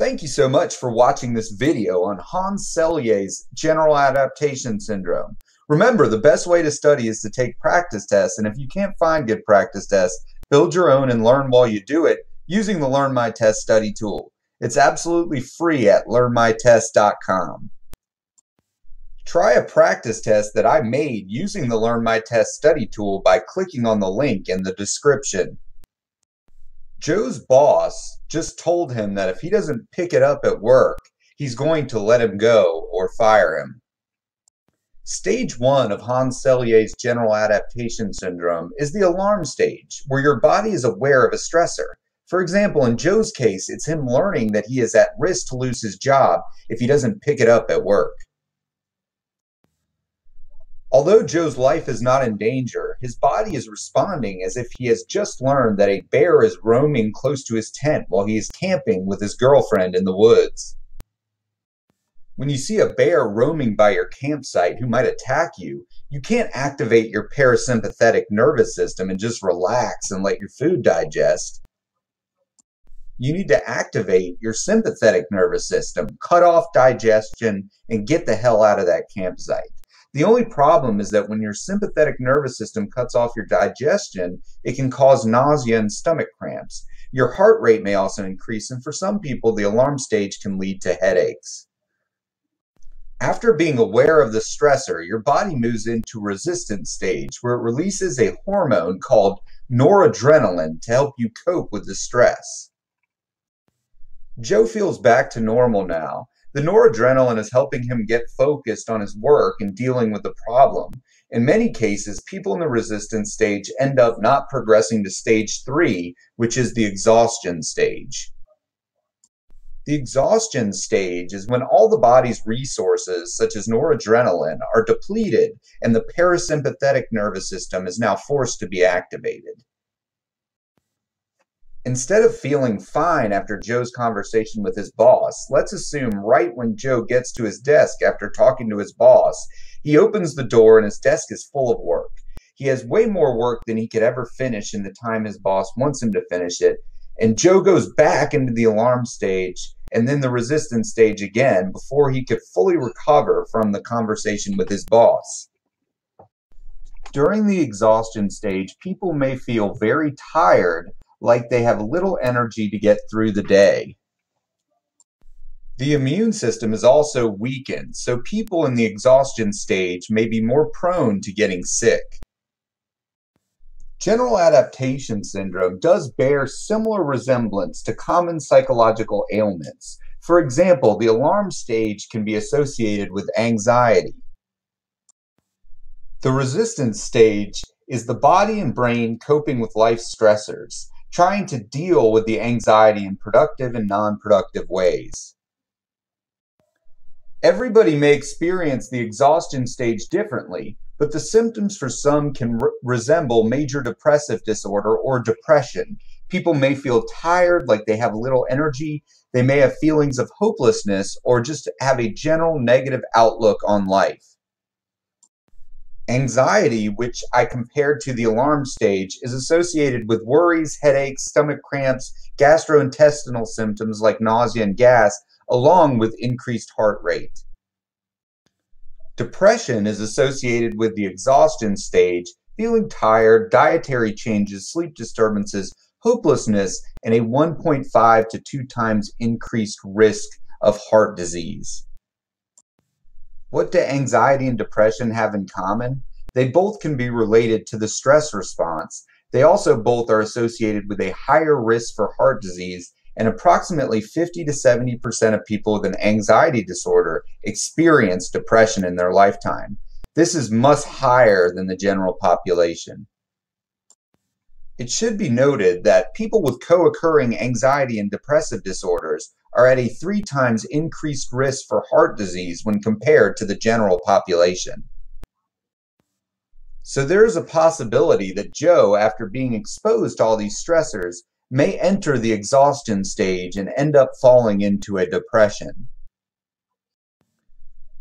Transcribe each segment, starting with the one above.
Thank you so much for watching this video on Hans Selye's general adaptation syndrome. Remember, the best way to study is to take practice tests, and if you can't find good practice tests, build your own and learn while you do it using the Learn My Test study tool. It's absolutely free at learnmytest.com. Try a practice test that I made using the Learn My Test study tool by clicking on the link in the description. Joe's boss just told him that if he doesn't pick it up at work, he's going to let him go or fire him. Stage one of Hans Selye's general adaptation syndrome is the alarm stage, where your body is aware of a stressor. For example, in Joe's case, it's him learning that he is at risk to lose his job if he doesn't pick it up at work. Although Joe's life is not in danger, his body is responding as if he has just learned that a bear is roaming close to his tent while he is camping with his girlfriend in the woods. When you see a bear roaming by your campsite who might attack you, you can't activate your parasympathetic nervous system and just relax and let your food digest. You need to activate your sympathetic nervous system, cut off digestion, and get the hell out of that campsite. The only problem is that when your sympathetic nervous system cuts off your digestion, it can cause nausea and stomach cramps. Your heart rate may also increase, and for some people, the alarm stage can lead to headaches. After being aware of the stressor, your body moves into resistance stage where it releases a hormone called noradrenaline to help you cope with the stress. Joe feels back to normal now, the noradrenaline is helping him get focused on his work and dealing with the problem. In many cases, people in the resistance stage end up not progressing to stage three, which is the exhaustion stage. The exhaustion stage is when all the body's resources, such as noradrenaline, are depleted and the parasympathetic nervous system is now forced to be activated. Instead of feeling fine after Joe's conversation with his boss, let's assume right when Joe gets to his desk after talking to his boss, he opens the door and his desk is full of work. He has way more work than he could ever finish in the time his boss wants him to finish it. And Joe goes back into the alarm stage and then the resistance stage again before he could fully recover from the conversation with his boss. During the exhaustion stage, people may feel very tired like they have little energy to get through the day. The immune system is also weakened, so people in the exhaustion stage may be more prone to getting sick. General adaptation syndrome does bear similar resemblance to common psychological ailments. For example, the alarm stage can be associated with anxiety. The resistance stage is the body and brain coping with life stressors trying to deal with the anxiety in productive and non productive ways. Everybody may experience the exhaustion stage differently, but the symptoms for some can re- resemble major depressive disorder or depression. People may feel tired, like they have little energy. They may have feelings of hopelessness or just have a general negative outlook on life. Anxiety, which I compared to the alarm stage, is associated with worries, headaches, stomach cramps, gastrointestinal symptoms like nausea and gas, along with increased heart rate. Depression is associated with the exhaustion stage, feeling tired, dietary changes, sleep disturbances, hopelessness, and a 1.5 to 2 times increased risk of heart disease. What do anxiety and depression have in common? They both can be related to the stress response. They also both are associated with a higher risk for heart disease, and approximately 50 to 70% of people with an anxiety disorder experience depression in their lifetime. This is much higher than the general population. It should be noted that people with co occurring anxiety and depressive disorders are at a three times increased risk for heart disease when compared to the general population. So there is a possibility that Joe, after being exposed to all these stressors, may enter the exhaustion stage and end up falling into a depression.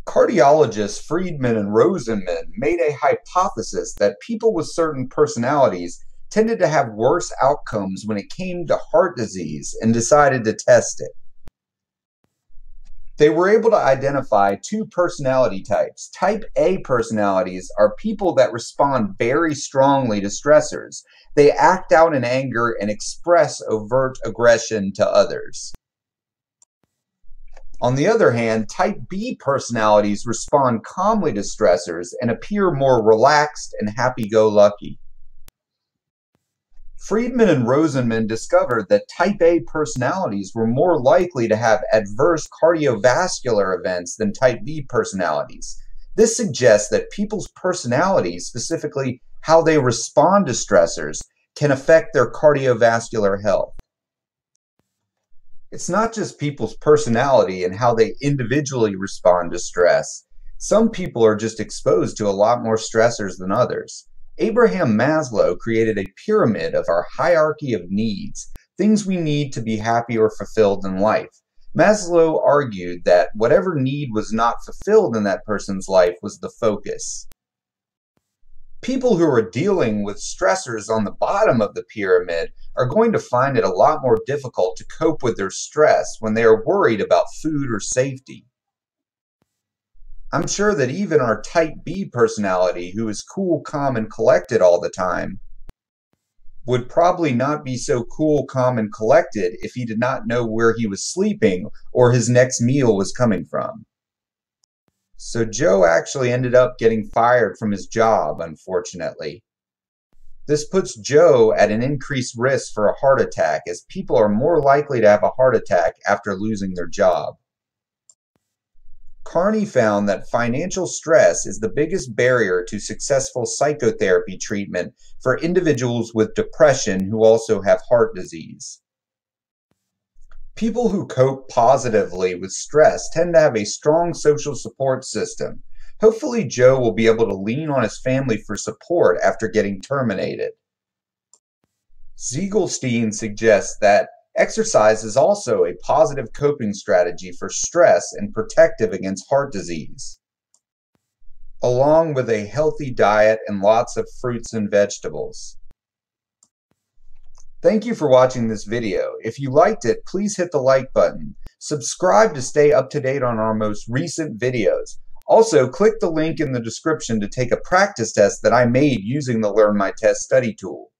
Cardiologists Friedman and Rosenman made a hypothesis that people with certain personalities tended to have worse outcomes when it came to heart disease and decided to test it. They were able to identify two personality types. Type A personalities are people that respond very strongly to stressors. They act out in anger and express overt aggression to others. On the other hand, type B personalities respond calmly to stressors and appear more relaxed and happy-go-lucky. Friedman and Rosenman discovered that type A personalities were more likely to have adverse cardiovascular events than type B personalities. This suggests that people's personalities, specifically how they respond to stressors, can affect their cardiovascular health. It's not just people's personality and how they individually respond to stress. Some people are just exposed to a lot more stressors than others. Abraham Maslow created a pyramid of our hierarchy of needs, things we need to be happy or fulfilled in life. Maslow argued that whatever need was not fulfilled in that person's life was the focus. People who are dealing with stressors on the bottom of the pyramid are going to find it a lot more difficult to cope with their stress when they are worried about food or safety. I'm sure that even our type B personality, who is cool, calm, and collected all the time, would probably not be so cool, calm, and collected if he did not know where he was sleeping or his next meal was coming from. So Joe actually ended up getting fired from his job, unfortunately. This puts Joe at an increased risk for a heart attack as people are more likely to have a heart attack after losing their job. Carney found that financial stress is the biggest barrier to successful psychotherapy treatment for individuals with depression who also have heart disease. People who cope positively with stress tend to have a strong social support system. Hopefully, Joe will be able to lean on his family for support after getting terminated. Ziegelstein suggests that Exercise is also a positive coping strategy for stress and protective against heart disease, along with a healthy diet and lots of fruits and vegetables. Thank you for watching this video. If you liked it, please hit the like button. Subscribe to stay up to date on our most recent videos. Also, click the link in the description to take a practice test that I made using the Learn My Test study tool.